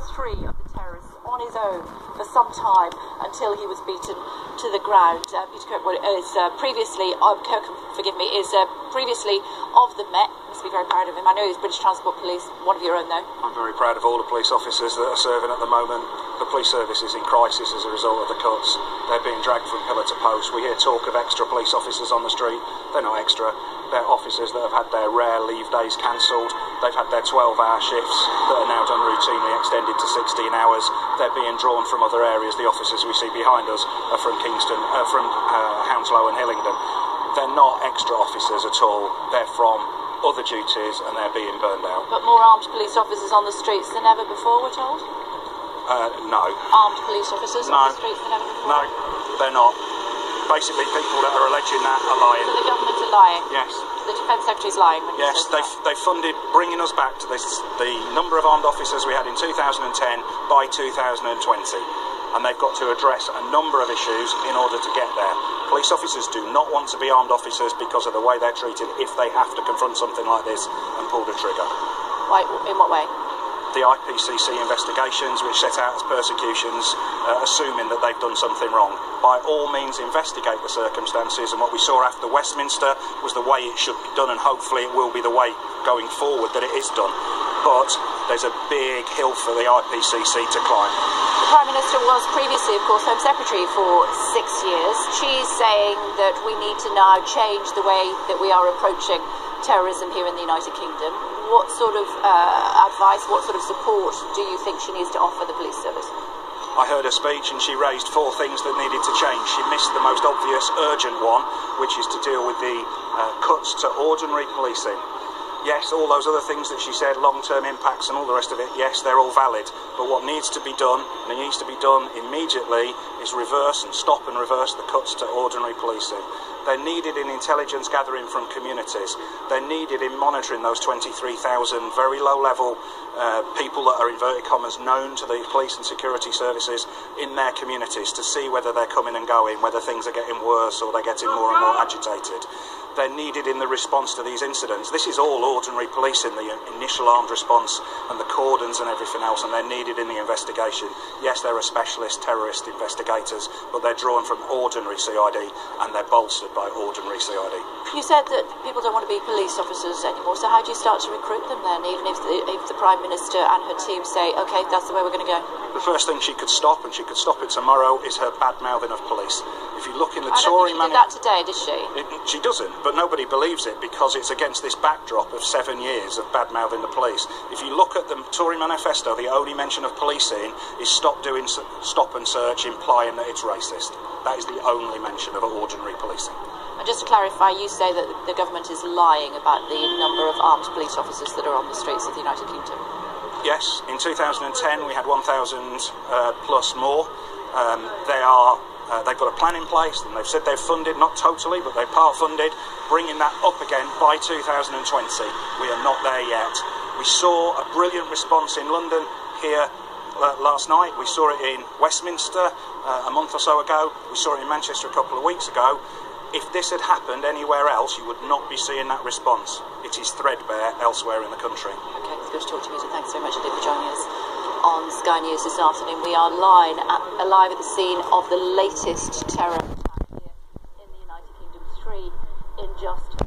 all three of the terrorists on his own for some time until he was beaten to the ground. Uh, Peter Kirkham is uh, previously, um, forgive me, is uh, previously of the Met. Must be very proud of him. I know he's British Transport Police, one of your own though. I'm very proud of all the police officers that are serving at the moment. The police service is in crisis as a result of the cuts. They're being dragged from pillar to post. We hear talk of extra police officers on the street. They're not extra. They're officers that have had their rare leave days cancelled. They've had their 12-hour shifts that are now done routinely extended to 16 hours. They're being drawn from other areas. The officers we see behind us are from Kingston, uh, from uh, Hounslow and Hillingdon. They're not extra officers at all. They're from other duties and they're being burned out. But more armed police officers on the streets than ever before, we're told? Uh, no. Armed police officers no. on the streets than ever before? No, they're not. Basically, people that are alleging that are lying. So the government are lying? Yes. The Defence Secretary's lying when Yes, they've, they've funded bringing us back to this, the number of armed officers we had in 2010 by 2020 and they've got to address a number of issues in order to get there. Police officers do not want to be armed officers because of the way they're treated if they have to confront something like this and pull the trigger. Why, in what way? The IPCC investigations, which set out as persecutions, uh, assuming that they've done something wrong. By all means, investigate the circumstances, and what we saw after Westminster was the way it should be done, and hopefully it will be the way going forward that it is done. But there's a big hill for the IPCC to climb. The Prime Minister was previously, of course, Home Secretary for six years. She's saying that we need to now change the way that we are approaching terrorism here in the United Kingdom. What sort of uh, advice, what sort of support do you think she needs to offer the police service? I heard her speech and she raised four things that needed to change. She missed the most obvious, urgent one, which is to deal with the uh, cuts to ordinary policing. Yes, all those other things that she said, long term impacts and all the rest of it, yes, they're all valid. But what needs to be done, and it needs to be done immediately, is reverse and stop and reverse the cuts to ordinary policing. They're needed in intelligence gathering from communities. They're needed in monitoring those 23,000 very low level uh, people that are, inverted commas, known to the police and security services in their communities to see whether they're coming and going, whether things are getting worse or they're getting more and more agitated they're needed in the response to these incidents. This is all ordinary policing, the initial armed response and the cordons and everything else, and they're needed in the investigation. Yes, there are specialist terrorist investigators, but they're drawn from ordinary CID and they're bolstered by ordinary CID. You said that people don't want to be police officers anymore, so how do you start to recruit them then, even if the, if the Prime Minister and her team say, OK, that's the way we're going to go? The first thing she could stop, and she could stop it tomorrow, is her bad mouthing of police. If you look in the I Tory don't think she did that today, did she? It, she doesn't, but nobody believes it because it's against this backdrop of seven years of bad mouthing the police. If you look at the Tory manifesto, the only mention of policing is stop doing stop and search, implying that it's racist. That is the only mention of ordinary policing. And just to clarify, you say that the government is lying about the number of armed police officers that are on the streets of the United Kingdom. Yes, in 2010 we had 1,000 uh, plus more. Um, they are uh, they've got a plan in place and they've said they've funded, not totally, but they've part funded, bringing that up again by 2020. We are not there yet. We saw a brilliant response in London here uh, last night. We saw it in Westminster uh, a month or so ago. We saw it in Manchester a couple of weeks ago. If this had happened anywhere else, you would not be seeing that response. It is threadbare elsewhere in the country. Okay, it's good to talk to you, Peter. Thanks so much indeed for joining us on Sky News this afternoon. We are live at, live at the scene of the latest terror attack here in the United Kingdom. Three in just